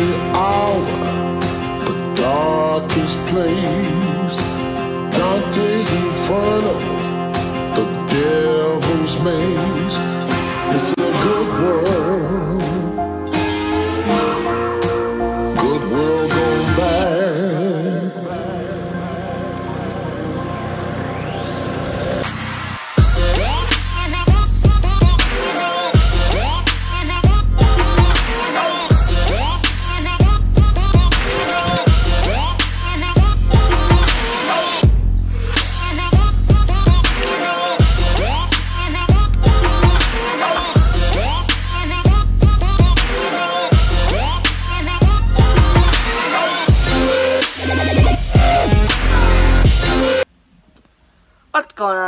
the hour, the darkest place. Dante's Inferno, the devil's maze. It's a good world.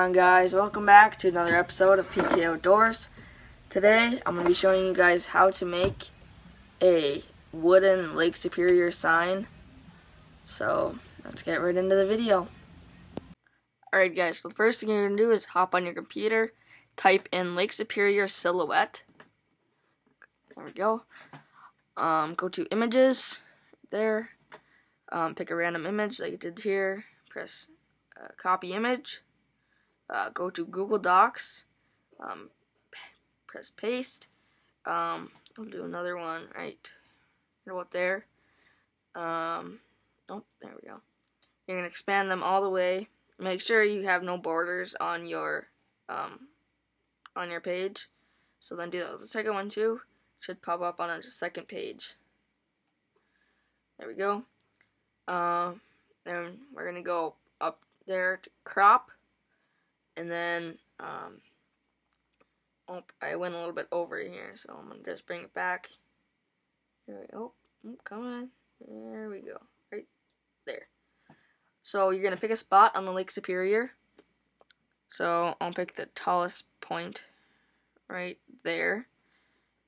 On guys? Welcome back to another episode of PK Outdoors. Today I'm going to be showing you guys how to make a wooden Lake Superior sign. So let's get right into the video. Alright guys, so the first thing you're going to do is hop on your computer, type in Lake Superior Silhouette. There we go. Um, go to images, there. Um, pick a random image like you did here. Press uh, copy image uh, go to Google Docs, um, press paste. Um, I'll do another one right, up there. Um, oh, there we go. You're gonna expand them all the way. Make sure you have no borders on your um, on your page. So then do that with the second one too. Should pop up on a second page. There we go. Um, then we're gonna go up there to crop and then um, oh, I went a little bit over here, so I'm gonna just bring it back. Here we go. Oh, come on. There we go. Right there. So you're gonna pick a spot on the Lake Superior. So I'll pick the tallest point right there.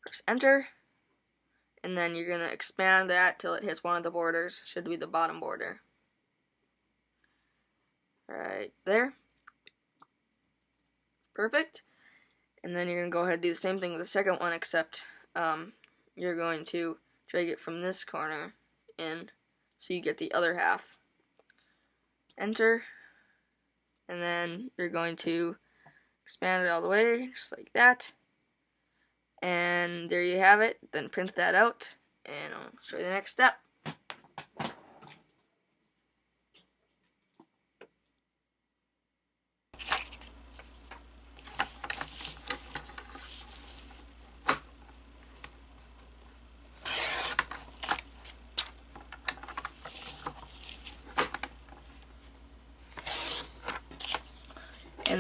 Press enter. And then you're gonna expand that till it hits one of the borders. Should be the bottom border. Right there. Perfect. And then you're going to go ahead and do the same thing with the second one, except um, you're going to drag it from this corner in so you get the other half. Enter. And then you're going to expand it all the way, just like that. And there you have it. Then print that out, and I'll show you the next step.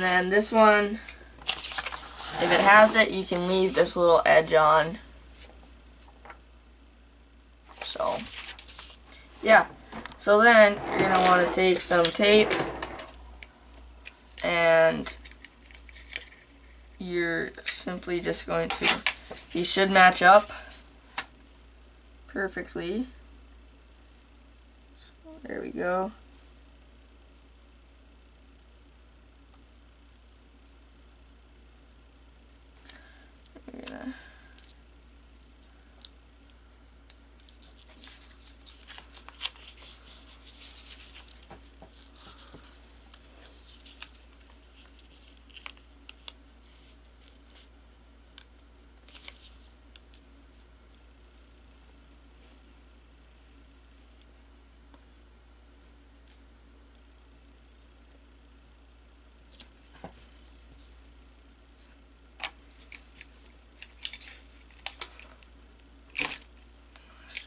Then this one, if it has it, you can leave this little edge on. So, yeah. So then, you're going to want to take some tape and you're simply just going to, these should match up perfectly. There we go.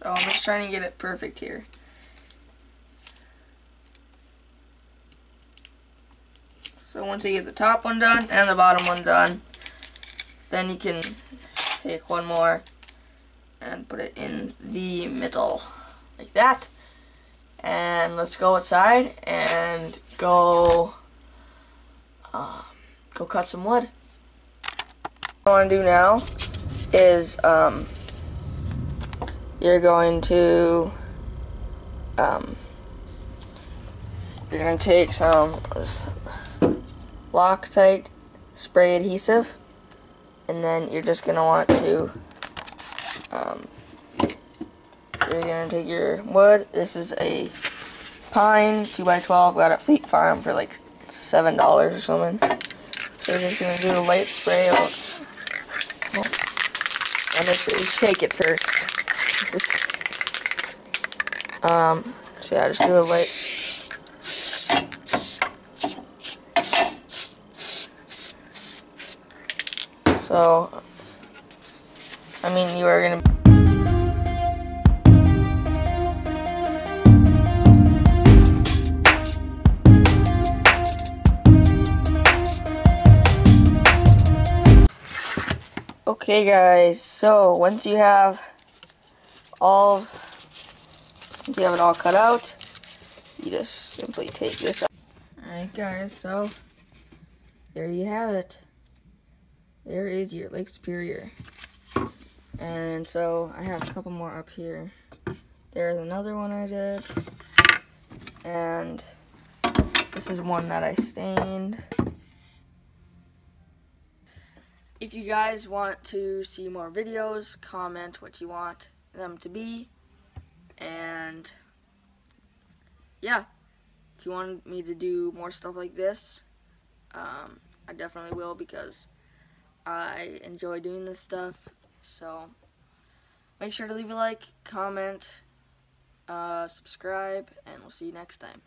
So I'm just trying to get it perfect here. So once you get the top one done and the bottom one done, then you can take one more and put it in the middle, like that. And let's go outside and go, um, go cut some wood. What I want to do now is, um, you're going to um, you're going to take some Loctite spray adhesive and then you're just going to want to um, you're gonna take your wood. This is a pine 2x12. Got at Fleet Farm for like $7 or something. So you're just gonna do a light spray. Sure you shake it first. Um, so yeah, just do a light. So, I mean, you are gonna. Okay guys, so once you have all, you have it all cut out, you just simply take this out. Alright guys, so there you have it. There is your Lake Superior. And so I have a couple more up here. There's another one I did. And this is one that I stained. If you guys want to see more videos, comment what you want them to be. And yeah, if you want me to do more stuff like this, um, I definitely will because I enjoy doing this stuff. So make sure to leave a like, comment, uh, subscribe, and we'll see you next time.